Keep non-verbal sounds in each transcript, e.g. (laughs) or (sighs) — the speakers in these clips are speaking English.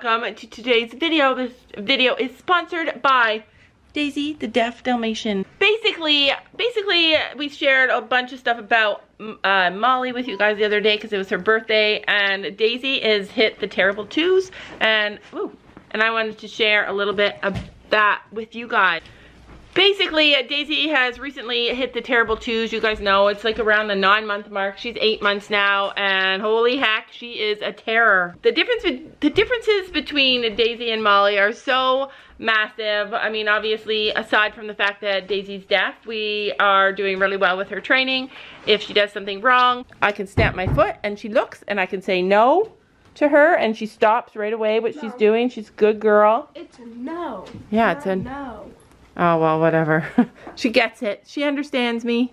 Good morning guys. Welcome to today's video. This video is sponsored by Daisy the Deaf Dalmatian. Basically, basically we shared a bunch of stuff about uh, Molly with you guys the other day because it was her birthday and Daisy is hit the terrible twos and ooh, and I wanted to share a little bit of that with you guys. Basically, uh, Daisy has recently hit the terrible twos. You guys know it's like around the nine month mark. She's eight months now and holy heck, she is a terror. The difference, the differences between Daisy and Molly are so massive. I mean, obviously, aside from the fact that Daisy's deaf, we are doing really well with her training. If she does something wrong, I can stamp my foot and she looks and I can say no to her and she stops right away what she's doing. She's a good girl. It's a no. Yeah, it's a no. Oh, well, whatever. (laughs) she gets it. She understands me.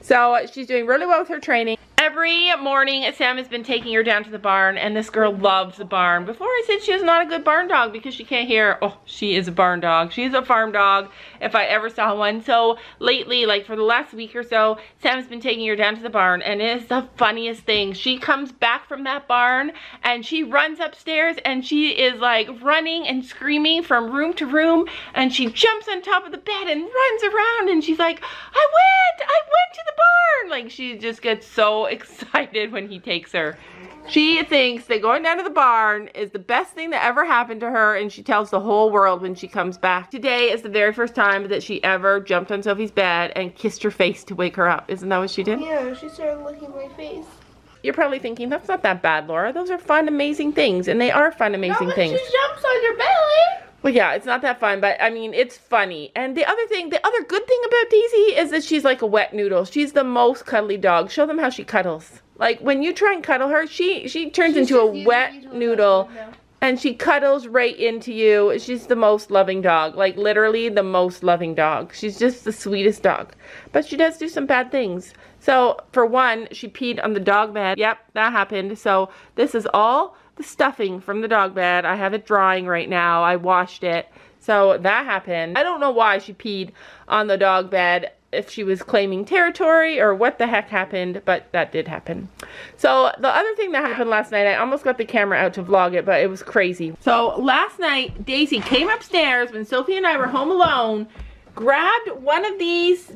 So uh, she's doing really well with her training. Every morning, Sam has been taking her down to the barn, and this girl loves the barn. Before I said she was not a good barn dog because she can't hear. Oh, she is a barn dog. She's a farm dog if I ever saw one. So lately, like for the last week or so, Sam's been taking her down to the barn, and it is the funniest thing. She comes back from that barn, and she runs upstairs, and she is like running and screaming from room to room, and she jumps on top of the bed and runs around, and she's like, I went! I went to the barn! Like, she just gets so (laughs) excited when he takes her. She thinks that going down to the barn is the best thing that ever happened to her and she tells the whole world when she comes back. Today is the very first time that she ever jumped on Sophie's bed and kissed her face to wake her up. Isn't that what she did? Yeah, she started licking my face. You're probably thinking, that's not that bad, Laura. Those are fun, amazing things. And they are fun, amazing not things. she jumps on your belly. Well, yeah, it's not that fun, but I mean, it's funny. And the other thing, the other good thing about Daisy is that she's like a wet noodle. She's the most cuddly dog. Show them how she cuddles. Like when you try and cuddle her, she she turns she's into a wet noodle and she cuddles right into you. She's the most loving dog. Like literally the most loving dog. She's just the sweetest dog. But she does do some bad things. So for one, she peed on the dog bed. Yep, that happened. So this is all the stuffing from the dog bed. I have it drying right now. I washed it. So that happened. I don't know why she peed on the dog bed if she was claiming territory or what the heck happened, but that did happen. So the other thing that happened last night, I almost got the camera out to vlog it, but it was crazy. So last night, Daisy came upstairs when Sophie and I were home alone, grabbed one of these,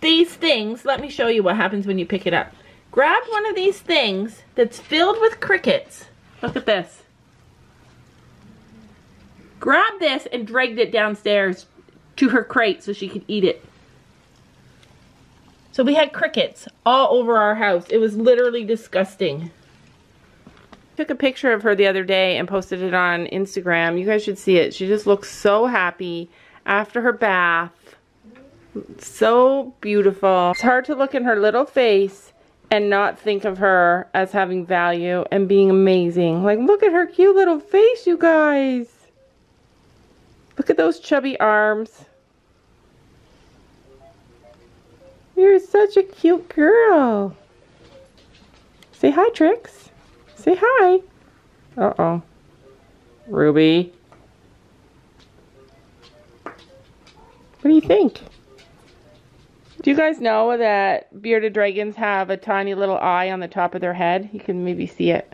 these things. Let me show you what happens when you pick it up. Grabbed one of these things that's filled with crickets Look at this. Grabbed this and dragged it downstairs to her crate so she could eat it. So we had crickets all over our house. It was literally disgusting. Took a picture of her the other day and posted it on Instagram. You guys should see it. She just looks so happy after her bath. So beautiful. It's hard to look in her little face and not think of her as having value and being amazing. Like, look at her cute little face, you guys. Look at those chubby arms. You're such a cute girl. Say hi, Trix. Say hi. Uh-oh. Ruby. What do you think? Do you guys know that bearded dragons have a tiny little eye on the top of their head? You can maybe see it.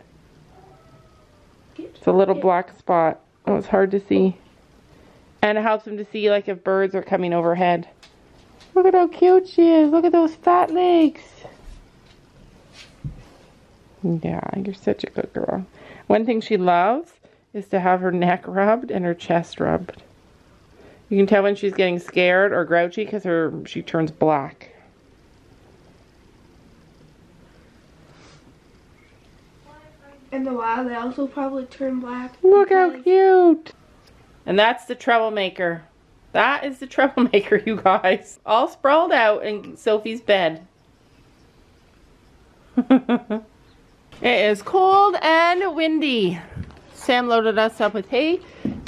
It's a little black spot. Oh, it's hard to see. And it helps them to see like if birds are coming overhead. Look at how cute she is. Look at those fat legs. Yeah, you're such a good girl. One thing she loves is to have her neck rubbed and her chest rubbed. You can tell when she's getting scared or grouchy because her she turns black. In the wild, they also probably turn black. Look how cute! And that's the troublemaker. That is the (laughs) troublemaker, you guys. All sprawled out in Sophie's bed. (laughs) it is cold and windy. Sam loaded us up with hay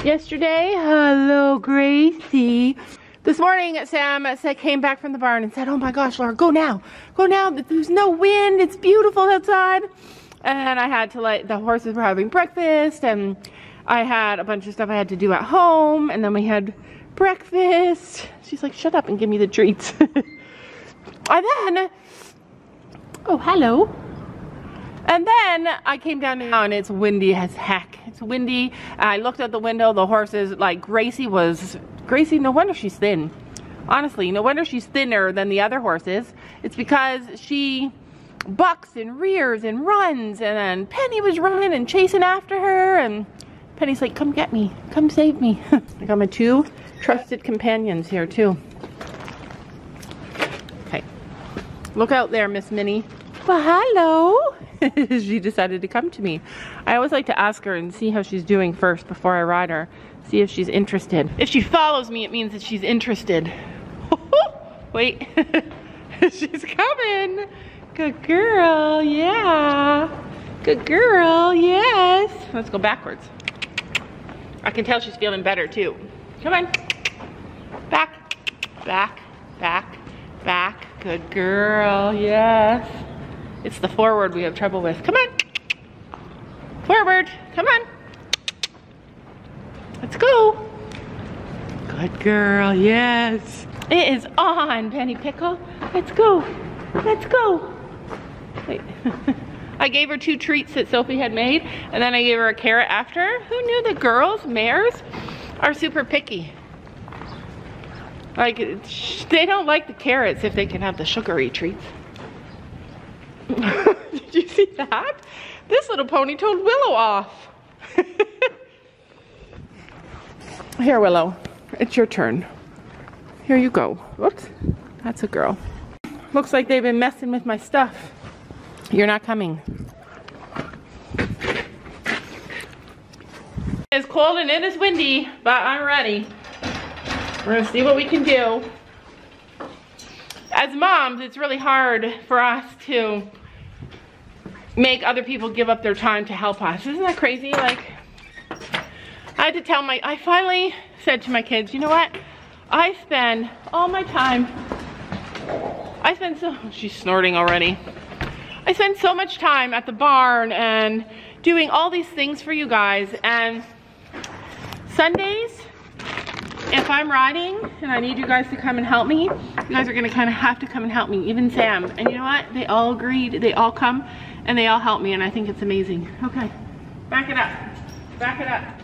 yesterday. Hello, Gracie. This morning, Sam said, came back from the barn and said, oh my gosh, Laura, go now. Go now. There's no wind. It's beautiful outside. And I had to let, the horses were having breakfast and I had a bunch of stuff I had to do at home. And then we had breakfast. She's like, shut up and give me the treats. (laughs) and then, oh, hello. And then I came down now and it's windy as heck. It's windy. I looked out the window, the horses, like Gracie was, Gracie, no wonder she's thin. Honestly, no wonder she's thinner than the other horses. It's because she bucks and rears and runs and then Penny was running and chasing after her and Penny's like, come get me, come save me. I got my two trusted companions here too. Okay, look out there, Miss Minnie. Well, hello. (laughs) she decided to come to me. I always like to ask her and see how she's doing first before I ride her. See if she's interested. If she follows me, it means that she's interested. (laughs) Wait, (laughs) she's coming. Good girl, yeah. Good girl, yes. Let's go backwards. I can tell she's feeling better too. Come on. Back, back, back, back. Good girl, yes. It's the forward we have trouble with. Come on. Forward, come on. Let's go. Good girl, yes. It is on, Penny Pickle. Let's go. Let's go. Wait. (laughs) I gave her two treats that Sophie had made, and then I gave her a carrot after. Who knew the girls, mares, are super picky? Like, they don't like the carrots if they can have the sugary treats. (laughs) Did you see that? This little pony told Willow off. (laughs) Here, Willow, it's your turn. Here you go. Whoops, that's a girl. Looks like they've been messing with my stuff. You're not coming. It's cold and it is windy, but I'm ready. We're gonna see what we can do. As moms, it's really hard for us to make other people give up their time to help us. Isn't that crazy? Like, I had to tell my, I finally said to my kids, you know what? I spend all my time, I spend so, oh, she's snorting already. I spend so much time at the barn and doing all these things for you guys and Sundays, if I'm riding and I need you guys to come and help me, you guys are gonna kind of have to come and help me, even Sam. And you know what? They all agreed, they all come and they all help me and I think it's amazing. Okay, back it up, back it up.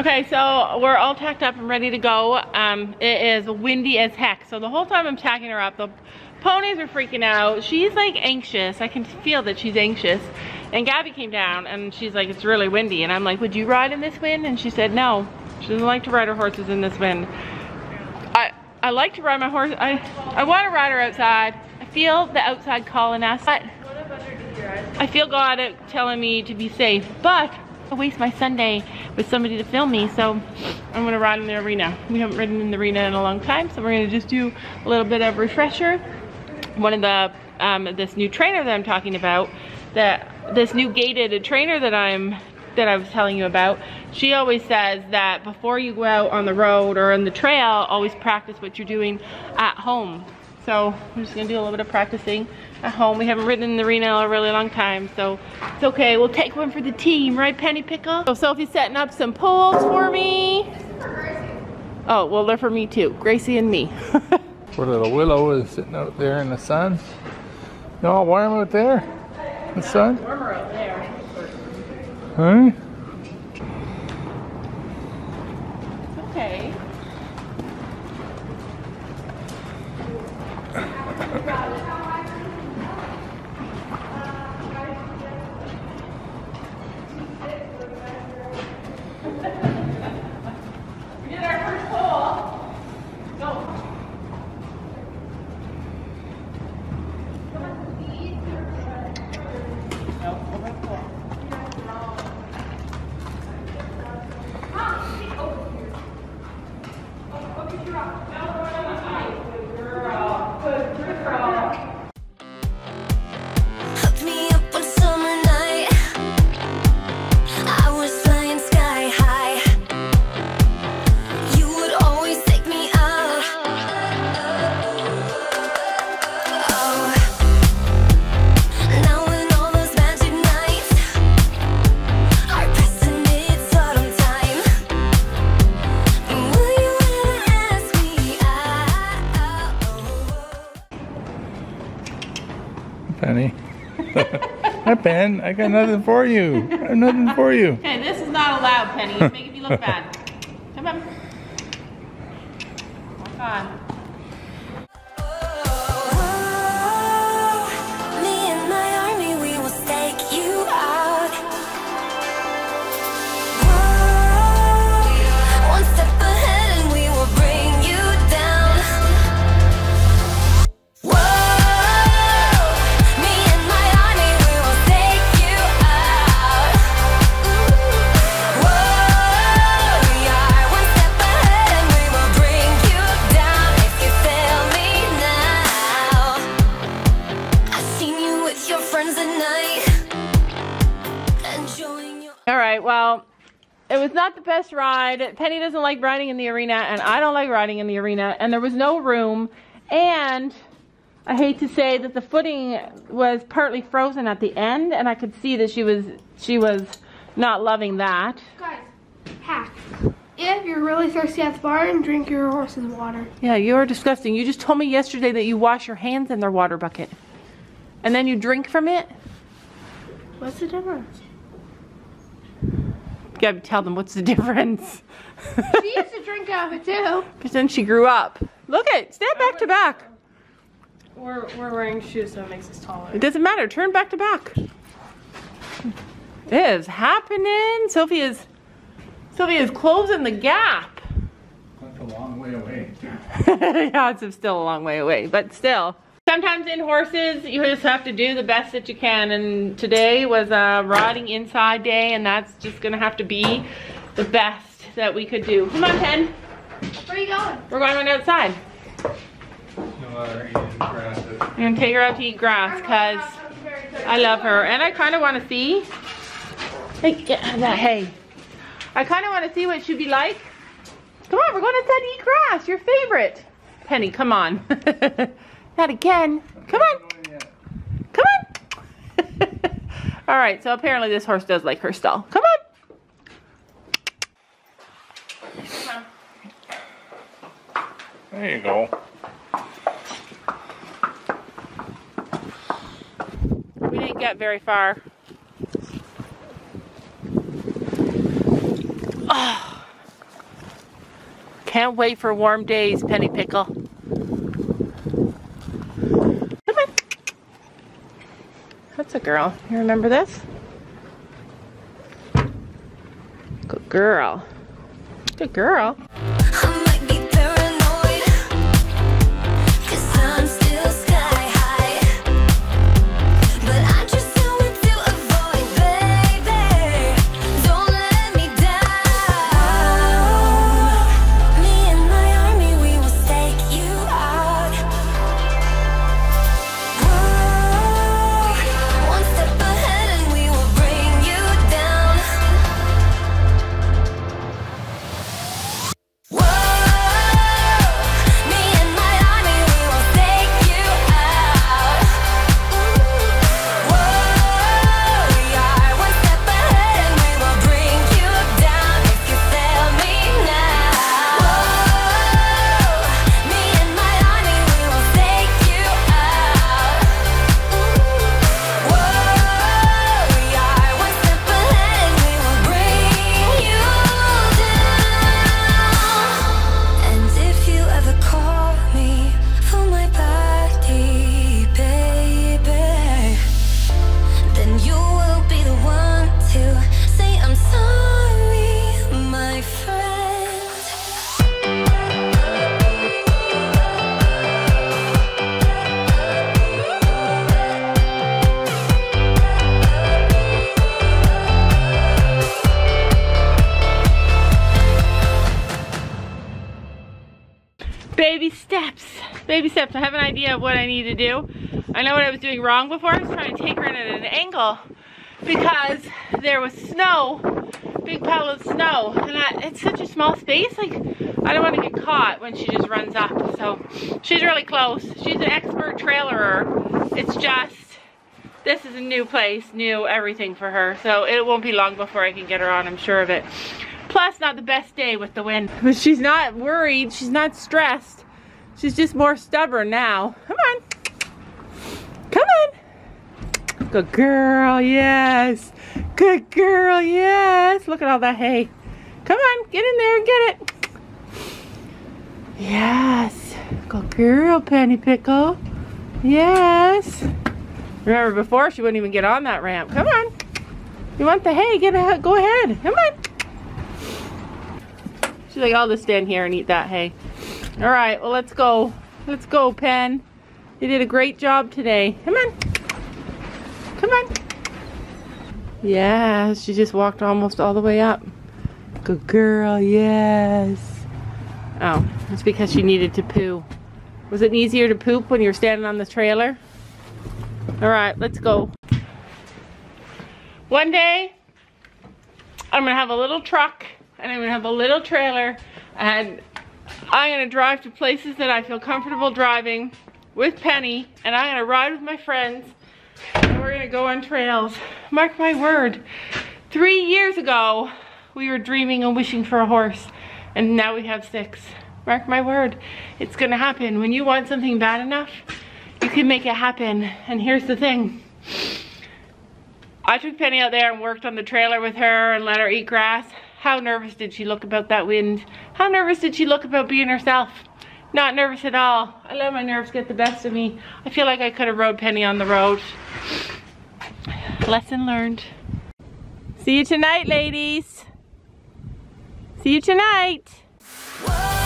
Okay, so we're all tacked up and ready to go. Um, it is windy as heck. So the whole time I'm tacking her up, the ponies are freaking out. She's like anxious. I can feel that she's anxious. And Gabby came down and she's like, it's really windy. And I'm like, would you ride in this wind? And she said, no. She doesn't like to ride her horses in this wind. I, I like to ride my horse. I, I want to ride her outside. I feel the outside calling us. But I feel God telling me to be safe. But waste my Sunday with somebody to film me, so I'm gonna ride in the arena. We haven't ridden in the arena in a long time, so we're gonna just do a little bit of refresher. One of the, um, this new trainer that I'm talking about, that this new gaited trainer that I'm that I was telling you about, she always says that before you go out on the road or on the trail, always practice what you're doing at home. So I'm just gonna do a little bit of practicing at home. We haven't ridden in the arena in a really long time, so it's okay. We'll take one for the team, right, Penny Pickle? So Sophie's setting up some poles for me. Oh, well, they're for me too. Gracie and me. (laughs) Poor little Willow is sitting out there in the sun. You all warm out there? The sun? Warmer out there. Huh? Yeah. Hi, Ben. I got nothing for you. I have nothing for you. Okay, this is not allowed, Penny. It's making me look bad. Come on. Oh, Walk on. It was not the best ride. Penny doesn't like riding in the arena, and I don't like riding in the arena, and there was no room. And I hate to say that the footing was partly frozen at the end, and I could see that she was she was not loving that. Guys, hack. If you're really thirsty at the barn, drink your horse's water. Yeah, you're disgusting. You just told me yesterday that you wash your hands in their water bucket, and then you drink from it. What's the difference? You gotta tell them what's the (laughs) difference. She used to drink out of it too. (laughs) But then she grew up. Look at stand back to back. We're, we're wearing shoes, so it makes us taller. It doesn't matter. Turn back to back. It is happening. Sophia's Sophia's closing the gap. That's a long way away. (laughs) yeah, it's still a long way away, but still. Sometimes in horses, you just have to do the best that you can. And today was a riding inside day, and that's just gonna have to be the best that we could do. Come on, Pen. Where are you going? We're going right outside. No other eating grass. I'm gonna take her out to eat grass because I love her, and I kind of want to see. Hey, get out of that hay. I kind of want to see what she'd be like. Come on, we're going outside to eat grass. Your favorite. Penny, come on. (laughs) Not again. Come on. Come on. (laughs) All right, so apparently this horse does like her stall. Come on. There you go. We didn't get very far. Oh. (sighs) Can't wait for warm days, Penny Pickle. Come on. That's a girl. You remember this? Good girl. Good girl. Steps i have an idea of what i need to do. I know what i was doing wrong before. I was trying to take her in at an angle because there was snow big pile of snow. And I, it's such a small space like i don't want to get caught when she just runs up. So she's really close. She's an expert trailerer. It's just this is a new place new everything for her. So it won't be long before i can get her on i'm sure of it. Plus, not the best day with the wind. But (laughs) she's not worried. She's not stressed. She's just more stubborn now. Come on. Come on. Good girl, yes. Good girl, yes. Look at all that hay. Come on, get in there and get it. Yes. Good girl, Penny Pickle. Yes. Remember before she wouldn't even get on that ramp. Come on. You want the hay? Get ahead. Go ahead. Come on. She's like, I'll just stand here and eat that hay. All right, well, let's go. Let's go, Pen. You did a great job today. Come on. Come on. Yeah, she just walked almost all the way up. Good girl, yes. Oh, it's because she needed to poo. Was it easier to poop when you were standing on the trailer? All right, let's go. One day, I'm gonna have a little truck and I'm gonna have a little trailer and I'm gonna drive to places that I feel comfortable driving with Penny and I'm gonna ride with my friends and we're gonna go on trails. Mark my word, three years ago, we were dreaming and wishing for a horse and now we have six. Mark my word, it's gonna happen. When you want something bad enough, you can make it happen. And here's the thing. I took Penny out there and worked on the trailer with her and let her eat grass. How nervous did she look about that wind? How nervous did she look about being herself? Not nervous at all. I let my nerves get the best of me. I feel like I could have rode Penny on the road. Lesson learned. See you tonight, ladies. See you tonight. Whoa,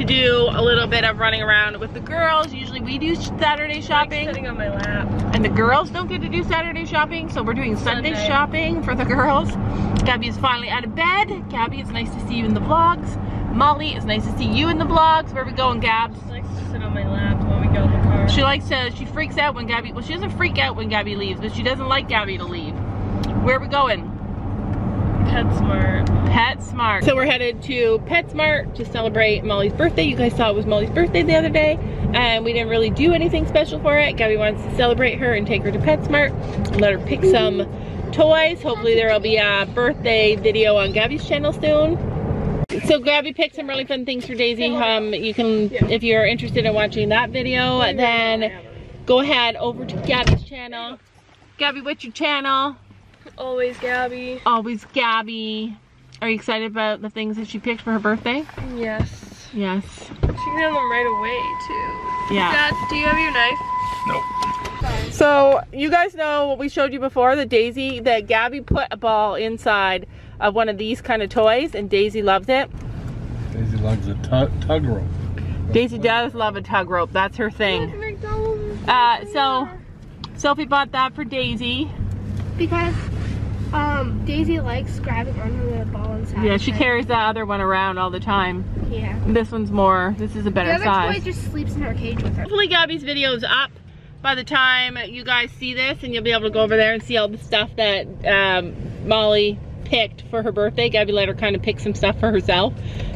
to do a little bit of running around with the girls. Usually we do Saturday shopping. Sitting on my lap. And the girls don't get to do Saturday shopping, so we're doing Sunday, Sunday. shopping for the girls. Gabby is finally out of bed. Gabby, it's nice to see you in the vlogs. Molly, it's nice to see you in the vlogs. Where we going, Gabs? She likes to sit on my lap when we go in the car. She likes to, she freaks out when Gabby, well, she doesn't freak out when Gabby leaves, but she doesn't like Gabby to leave. Where are we going? PetSmart. PetSmart. So we're headed to PetSmart to celebrate Molly's birthday. You guys saw it was Molly's birthday the other day, and we didn't really do anything special for it. Gabby wants to celebrate her and take her to PetSmart let her pick some toys. Hopefully there will be a birthday video on Gabby's channel soon. So Gabby picked some really fun things for Daisy. Um, you can, if you're interested in watching that video, then go ahead over to Gabby's channel. Gabby, what's your channel? Always Gabby. Always Gabby. Are you excited about the things that she picked for her birthday? Yes. Yes. She can have them right away too. Yeah. Dad, do you have your knife? Nope. So you guys know what we showed you before, that Daisy, that Gabby put a ball inside of one of these kind of toys and Daisy loves it. Daisy loves a tug, tug rope. Daisy does love a tug rope. That's her thing. Uh, so Sophie bought that for Daisy. Because um, Daisy likes grabbing onto the ball inside. Yeah, she carries that other one around all the time. Yeah. This one's more, this is a better size. The other size. toy just sleeps in her cage with her. Hopefully Gabby's video is up by the time you guys see this and you'll be able to go over there and see all the stuff that um, Molly picked for her birthday. Gabby let her kind of pick some stuff for herself.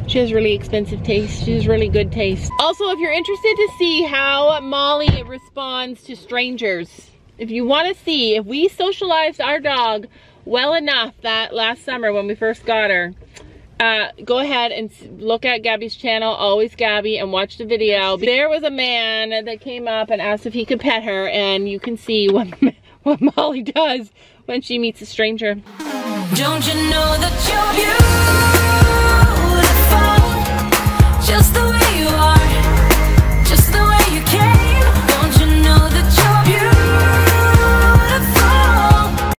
She has really expensive taste. She has really good taste. Also, if you're interested to see how Molly responds to strangers, if you want to see if we socialized our dog well enough that last summer when we first got her. Uh, go ahead and look at Gabby's channel, Always Gabby, and watch the video. There was a man that came up and asked if he could pet her, and you can see what, (laughs) what Molly does when she meets a stranger. Don't you know that you're beautiful? Just the